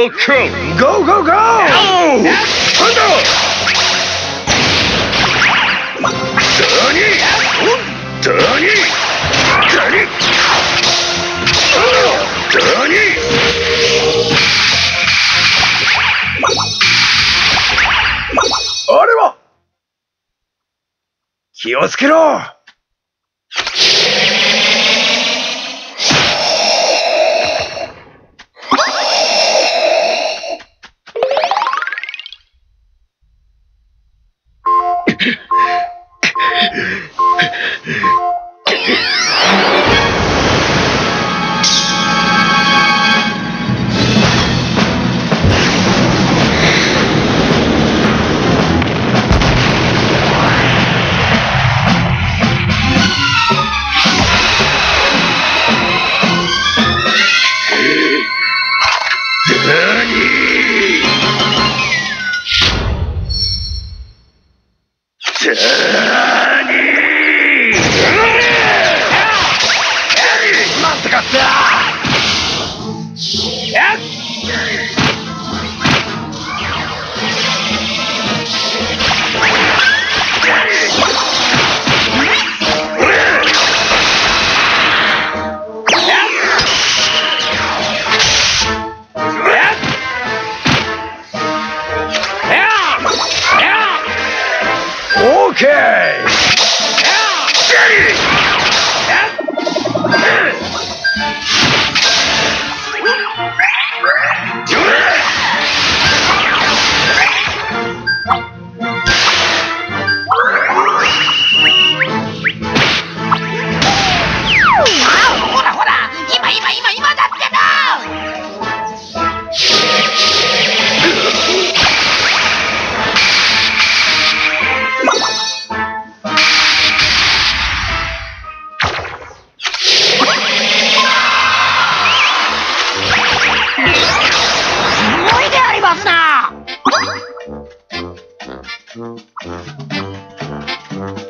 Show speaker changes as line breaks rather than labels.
ゴーゴーゴーハンドダニダニダニダニあれは気をつけろ
Yeah. Okay. Yeah. Thank you.